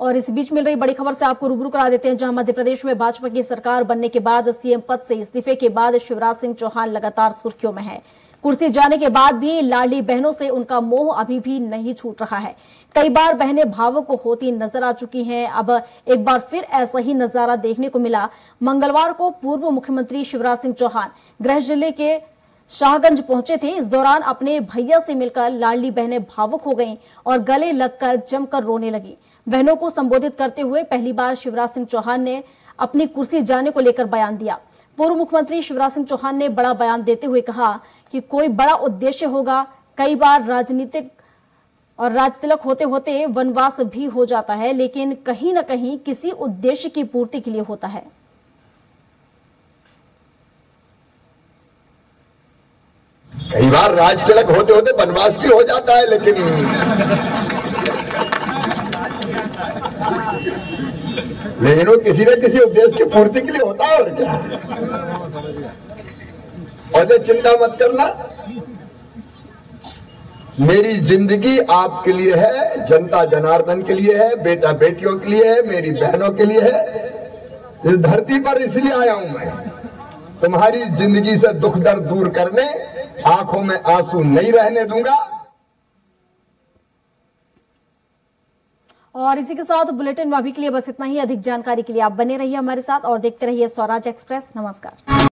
और इस बीच मिल रही बड़ी खबर से आपको रूबरू करा देते हैं जहाँ मध्य प्रदेश में भाजपा की सरकार बनने के बाद सीएम पद से इस्तीफे के बाद शिवराज सिंह चौहान लगातार सुर्खियों में है। कुर्सी जाने के बाद भी लाडली बहनों से उनका मोह अभी भी नहीं छूट रहा है। कई बार बहनें भावुक होती नज़र आ चुकी हैं। अब एक बार फिर ऐसा ही नज़ारा देखने को मिला। मंगलवार को पूर्व मुख्यमंत्री शिवराज सिंह चौहान गृह ज़िले के शाहगंज पहुँचे थे। इस दौरान अपने भैया से मिलकर लाडली बहनें भावुक हो गईं और गले लगकर जमकर रोने लगी। बहनों को संबोधित करते हुए पहली बार शिवराज सिंह चौहान ने अपनी कुर्सी जाने को लेकर बयान दिया। पूर्व मुख्यमंत्री शिवराज सिंह चौहान ने बड़ा बयान देते हुए कहा कि कोई बड़ा उद्देश्य होगा, कई बार राजनीतिक और राजतिलक होते होते वनवास भी हो जाता है, लेकिन कहीं ना कहीं किसी उद्देश्य की पूर्ति के लिए होता है। कई बार राज तिलक होते होते वनवास भी हो जाता है, लेकिन लेकिन वो किसी न किसी उद्देश्य की पूर्ति के लिए होता है और क्या? और चिंता मत करना, मेरी ज़िंदगी आपके लिए है, जनता जनार्दन के लिए है, बेटा बेटियों के लिए है, मेरी बहनों के लिए है। इस धरती पर इसलिए आया हूँ मैं, तुम्हारी ज़िंदगी से दुख दर्द दूर करने, आँखों में आँसू नहीं रहने दूँगा और इसी के साथ बुलेटिन में अभी के लिए बस इतना ही। अधिक जानकारी के लिए आप बने रहिए हमारे साथ और देखते रहिए स्वराज एक्सप्रेस। नमस्कार।